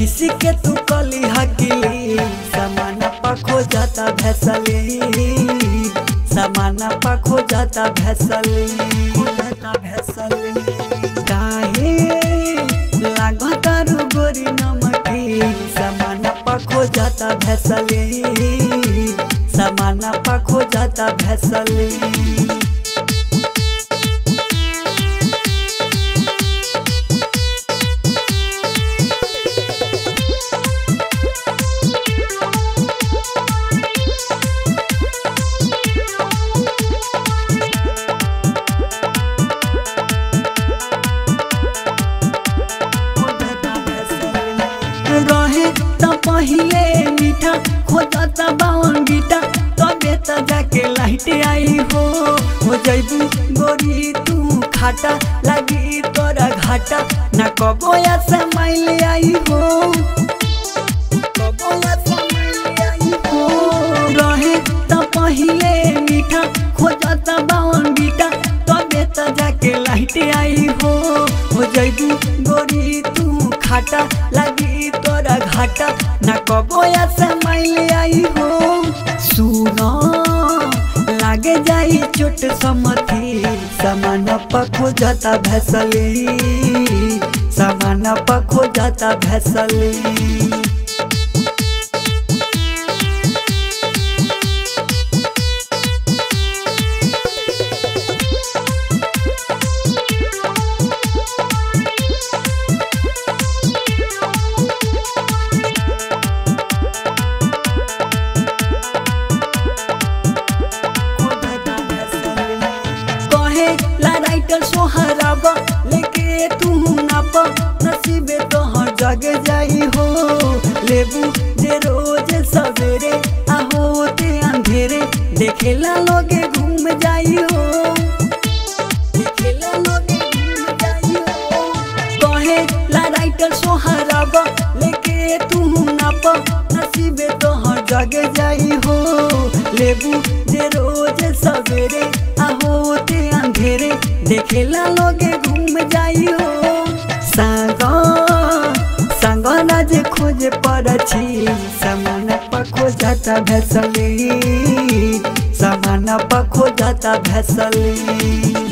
घिस के तू कली हकीली? समान पखो जाता भैसली। समान पखो जाता भैसली। जाता भैसली। काहे लागतारू गोरी नमकी? समान पखो जाता भैसली। समान पखो जाता भैसली। मीठा, खोजता बावन गीटा तबे त जाके लाइट आई हो। हो जैबू गोरी, तू खाटा, लगी तोरा घाटा। ना कबो या समाइल आई हो। कबो या समाइल आई हो। रहे त पहिले मीठा तबे त लाइट आई हो। हो गोरी, तू खाटा, लगी तोरा घाटा। ना कबो या आई हो सुनो लागे जाई चोट समान पखो जाता भैसली समान पखो जाता भैसली ला राइटर सोहराब लेके तू नाप। नसीबे तोहर जग जाई हो। लेबू जे रोज सवेरे आहो अंधेरे। देखेला लोगे घूम जाई हो। हो। सोहराब लेके तू नाप। नसीबे तोहर जग जाई हो। लेबू जे रोज सवेरे आहो अंधेरे। देखेला लोगे घूम जाई हो साग, संग राज खोज पड़छी। समान पखो जाता भैसली। समान पखो जाता भैसली.